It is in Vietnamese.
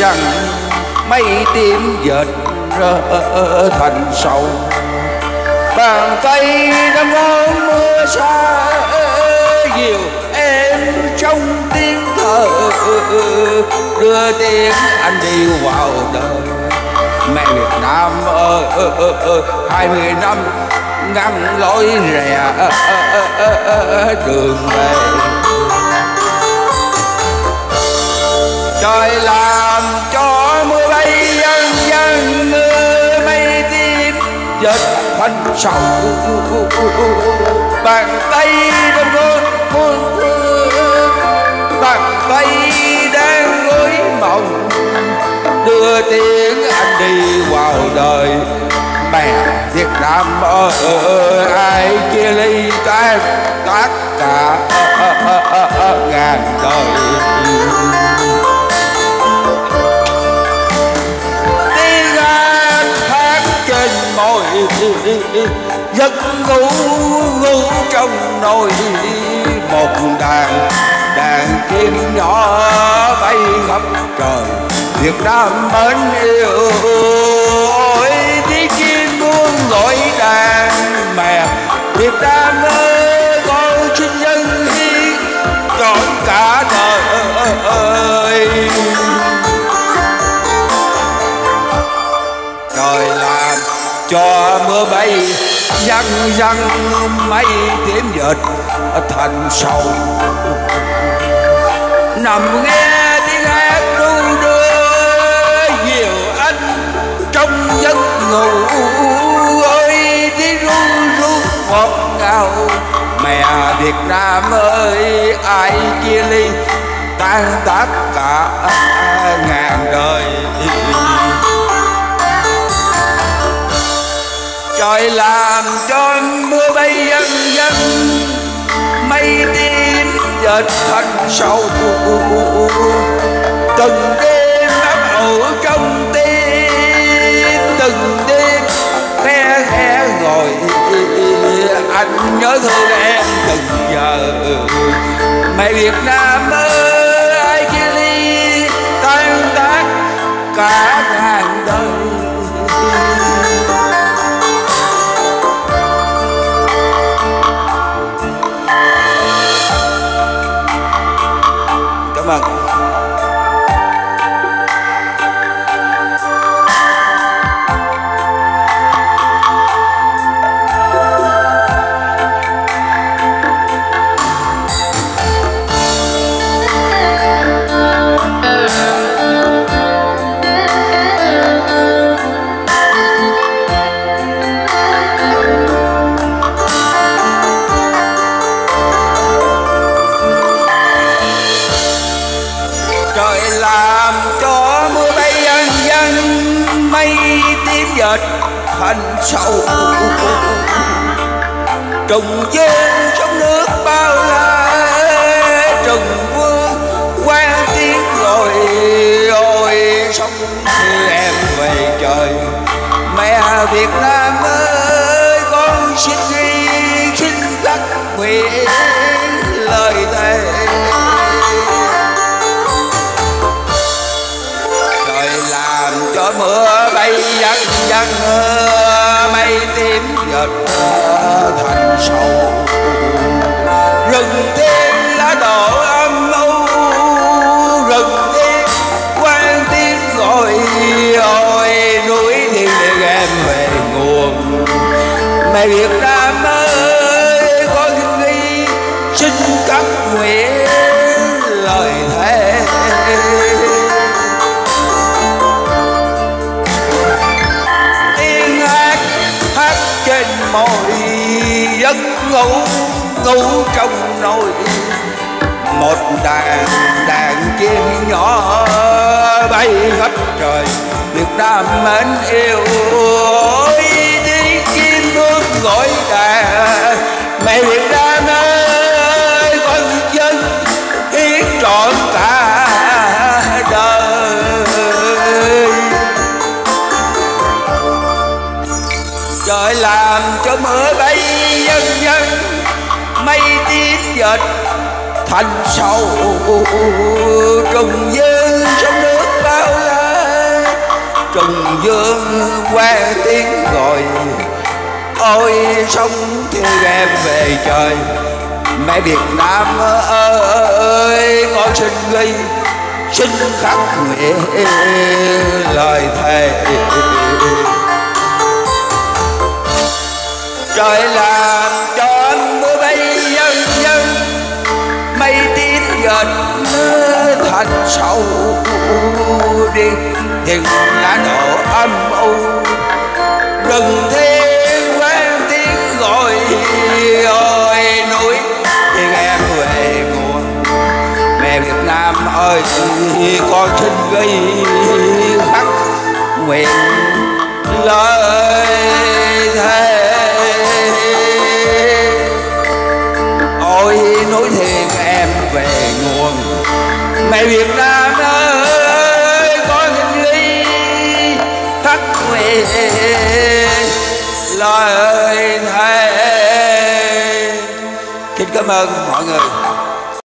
rằng mây tím dệt thành sầu. Bàn tay năm ngón mưa xa nhiều em trong tiếng thở đưa tiếng anh đi vào đời. Mẹ Việt Nam ơi, hai mươi năm ngăn lối rẻ đường về. Sầu bàn tay đang gối hôn thương bàn tay đang gối mộng. Đưa tiếng anh đi vào đời. Mẹ Việt Nam ơi, ai chia ly tan tất cả, ngàn đời. Giấc ngủ ngủ trong nồi một đàn đàn chim nhỏ bay khắp trời. Việt Nam mến yêu cho mưa bay răng răng mây tím dệt thành sầu. Nằm nghe tiếng hát ru đưa nhiều anh trong giấc ngủ ơi. Tiếng ru ru ngọt ngào, mẹ Việt Nam ơi, ai chia ly tan tác cả ngày. Trời làm cho mưa bay dân dân mây tím dệt thành sầu từng đêm ấp ủ trong tim. Từng đêm khe khe ngồi. Anh nhớ thương em từng giờ. Mẹ Việt Nam trời làm cho mưa bay dân dân mây tím dệt thành sầu trùng dương văng mây tím dệt thành sầu. Rừng tiên lá đỏ âm u, rừng tiên quan tiếng gọi ôi, núi thiên để em về nguồn. Mẹ Việt Nam ơi con xin ghi xin cấp nguyện lời thề. Ngủ ngủ trong nồi. Một đàn đàn chim nhỏ bay khắp trời, Việt Nam mến yêu. Ôi, tiếng chim bước gọi đàn mẹ Việt Nam ơi con dân hiến trọn cả đời. Trời làm cho mưa bay dệt thành sầu trùng dương sông nước bao la. Trùng dương qua tiếng gọi, ôi sông theo em về trời. Mẹ việt nam ơi con xin ghi, xin khắc nguyện lời thề. Trời là dệt thành sâu đi nhưng là độ âm u. Rừng thiên quán tiếng gọi ôi núi thì em về nguồn. Mẹ Việt Nam ơi con xin ghi khắc nguyện lời Việt Nam ơi, có xin ly khắc quê lời thề. Kính cảm ơn mọi người.